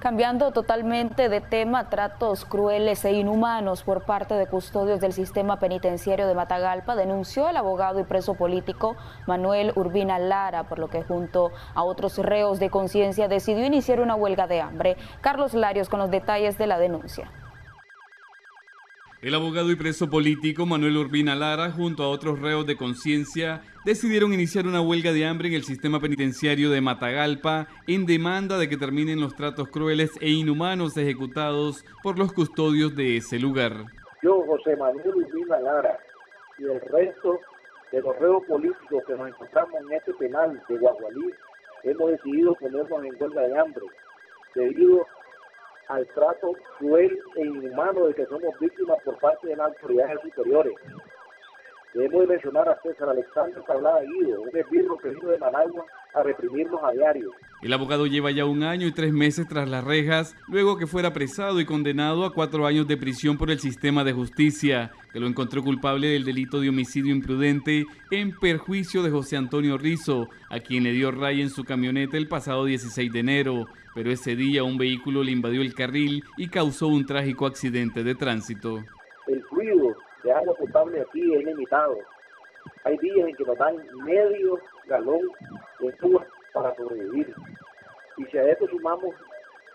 Cambiando totalmente de tema, tratos crueles e inhumanos por parte de custodios del sistema penitenciario de Matagalpa, denunció el abogado y preso político Manuel Urbina Lara, por lo que junto a otros reos de conciencia decidió iniciar una huelga de hambre. Carlos Larios con los detalles de la denuncia. El abogado y preso político Manuel Urbina Lara, junto a otros reos de conciencia, decidieron iniciar una huelga de hambre en el sistema penitenciario de Matagalpa en demanda de que terminen los tratos crueles e inhumanos ejecutados por los custodios de ese lugar. Yo, José Manuel Urbina Lara, y el resto de los reos políticos que nos encontramos en este penal de Guagualí, hemos decidido ponernos en huelga de hambre debido al trato cruel e inhumano de que somos víctimas por parte de las autoridades superiores. Debemos de mencionar a César Alexander Tablada Guido, un esbirro que vino de Managua a reprimirnos a diario. El abogado lleva ya un año y tres meses tras las rejas, luego que fuera apresado y condenado a cuatro años de prisión por el sistema de justicia, que lo encontró culpable del delito de homicidio imprudente en perjuicio de José Antonio Rizo, a quien le dio raya en su camioneta el pasado 16 de enero, pero ese día un vehículo le invadió el carril y causó un trágico accidente de tránsito. El fluido de agua potable aquí es limitado. Hay días en que nos dan medio galón de agua para sobrevivir. Y si a esto sumamos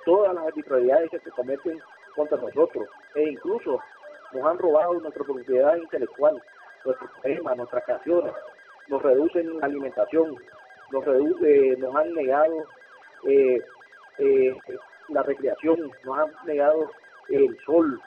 todas las arbitrariedades que se cometen contra nosotros, e incluso nos han robado nuestra propiedad intelectual, nuestros temas, nuestras canciones, nos reducen la alimentación, nos, nos han negado eh, eh, la recreación, nos han negado el sol,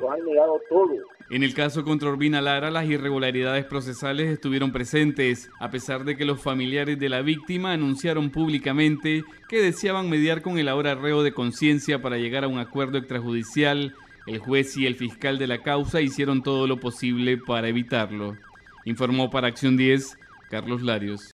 nos han negado todo. En el caso contra Urbina Lara, las irregularidades procesales estuvieron presentes, a pesar de que los familiares de la víctima anunciaron públicamente que deseaban mediar con el ahora reo de conciencia para llegar a un acuerdo extrajudicial. El juez y el fiscal de la causa hicieron todo lo posible para evitarlo. Informó para Acción 10 Carlos Larios.